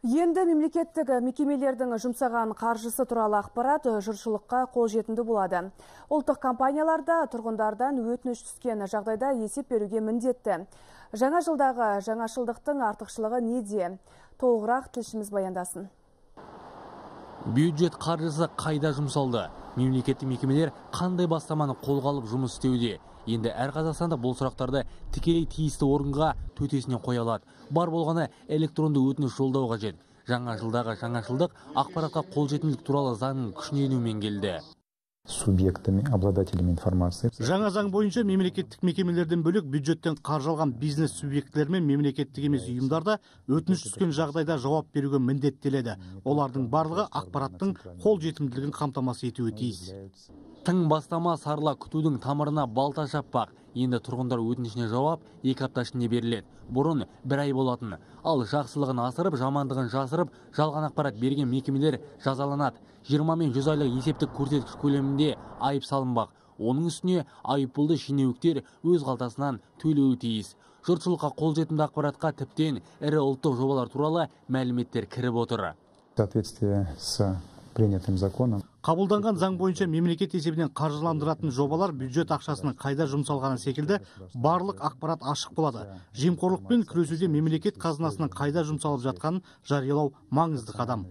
Енді мемлекеттік мекемелердің жұмсаған қаржысы туралы ақпарат жұртшылыққа қолжетімді болады. Ұлттық компанияларда тұрғындардан өтініш түскен жағдайда есеп беруге міндетті. Жаңа жылдағы жаңашылдықтың артықшылығы неде? Толығырақ тілшіміз баяндасын. Бюджет қаржысы қайда жұмсалды? Мемлекеттік мекемелер қандай бастаманы қолға алып жұмыс істеуде? Енді әр қазақстанда бұл сұрақтарды тікелей тиісті орынға төтесінен қоя алады. Бар болғаны электронды өтініш жолдау қажет. Жаңа жылдағы жаңашылдық ақпаратқа қолжетімділік туралы заңның күшіне енуімен келді. субъектами, обладателями информации. Жаңа заң бойынша мемлекеттік мекемелерден бөлек бюджеттен қаржы алған бизнес субъектілері мен мемлекеттік емес ұйымдарда өтініш түскен жағдайда жауап беруге міндеттеледі. Олардың барлығы ақпараттың қолжетімділігін қамтамасыз етуі тиіс. Тың бастама сарыла күтудің тамырына балта шаппақ. Енді тұрғындар өтінішіне жауап екі апта ішінде беріледі. Бұрын бір ай болатын. Ал жақсылығын асырып, жамандығын жасырып, жалған ақпарат берген мекемелер жазаланады. 20 мен 100 айлық есептік көрсеткіш көлемінде айып салынбақ. Оның үстіне айыппұлды шенеуніктер өз қалтасынан төлеуі тиіс. Жұртшылыққа қолжетімді ақпаратқа тіптен ірі ұлттық жобалар туралы мәліметтер кіріп отыр. Соответствии с принятым законом Қабылданған заң бойынша мемлекет есебінен қаржыландыратын жобалар бюджет ақшасының қайда жұмсалғаны секілді барлық ақпарат ашық болады. Жемқорлықпен күресуде мемлекет қазынасының қайда жұмсалып жатқанын жариялау маңызды қадам.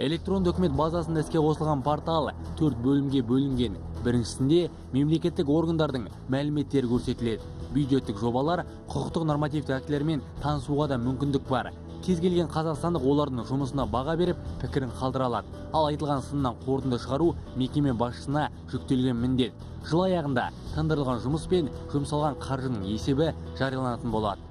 Электронды үкімет базасында іске қосылған портал төрт бөлімге бөлінген. Біріншісінде мемлекеттік органдардың мәліметтері көрсетіледі. Бюджеттік жобалар, құқықтық нормативті актілермен танысуға да мүмкіндік бар. Кез келген қазақстандық олардың жұмысына баға беріп, пікірін қалдыра алады. Ал айтылған сыннан қорытынды шығару мекеме басшысына жүктелген міндет. Жыл аяғында тындырылған жұмыс пен жұмсалған қаржының есебі жарияланатын болады.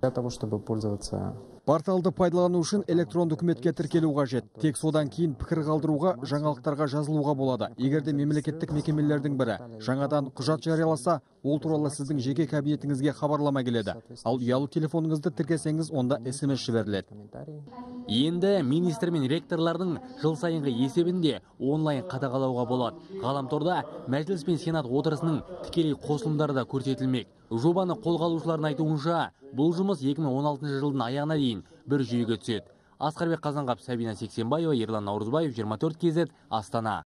для того, чтобы пользоваться порталды пайдалану үшін электронды үкіметке тіркелу қажет тек содан кейін пікір қалдыруға жаңалықтарға жазылуға болады егер де мемлекеттік мекемелердің бірі жаңадан құжат жарияласа ол туралы сіздің жеке кабинетіңізге хабарлама келеді ал ұялы телефоныңызды тіркесеңіз онда смс жіберіледі Енді министр мен ректорлардың жыл сайынғы есебінде онлайн қадағалауға болады. Ғаламторда мәжіліс пен сенат отырысының тікелей қосылымдары да көрсетілмек. Жобаны қолға алушылардың айтуынша, бұл жұмыс 2016 жылдың аяғына дейін бір жүйеге түседі. Асқарбек Қазанғап, Сабина Сексенбаева, Ерлан Наурызбаев, 24 кезет, Астана.